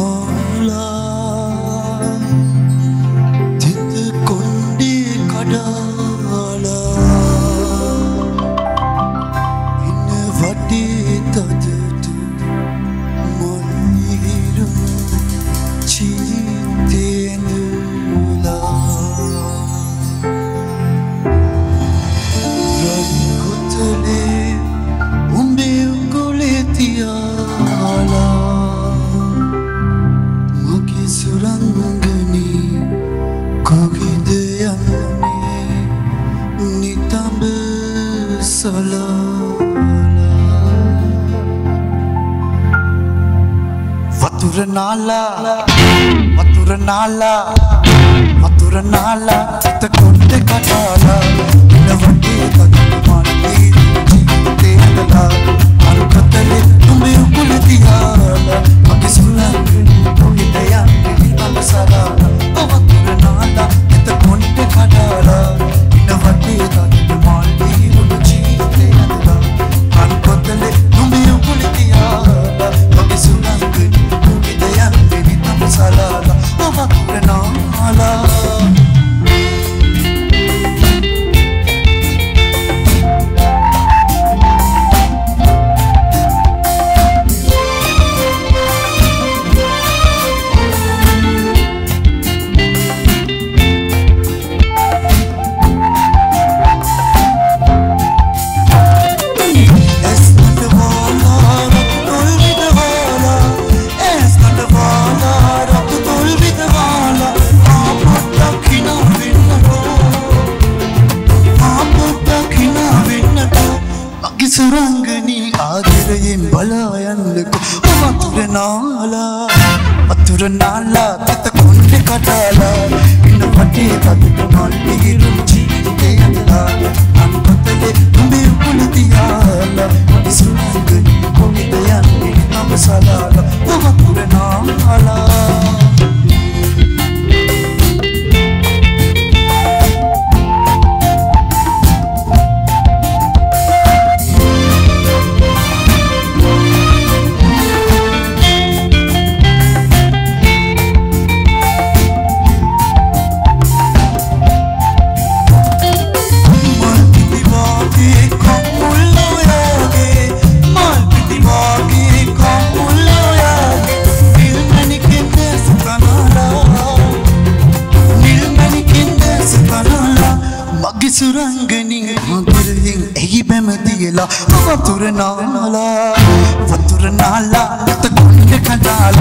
mejor. மதுர நாளா மதுர நாளா மதுர நாளா சித்த கொண்டு கட்டாளா. ಸುರಾಂಗನಿ ಆದರೆ ಬಲಾಯ ಮಧುರ ನಾಲ ಮಧುರ ನಾಲ ತತ ಕೊಂಡೆ ಕಟಾಲ ಇನ್ನು ಪಟ್ಟೆ ತತ್ತು ನಾಲ್ಪಿಗೆ ರುಚಿ ನೆಮ್ಮದಿಯಿಲ್ಲ ಅವತುರ ನಾಲ ವತುರ ನಾಲ ತಗೊಂಡ ಕಡಾಲ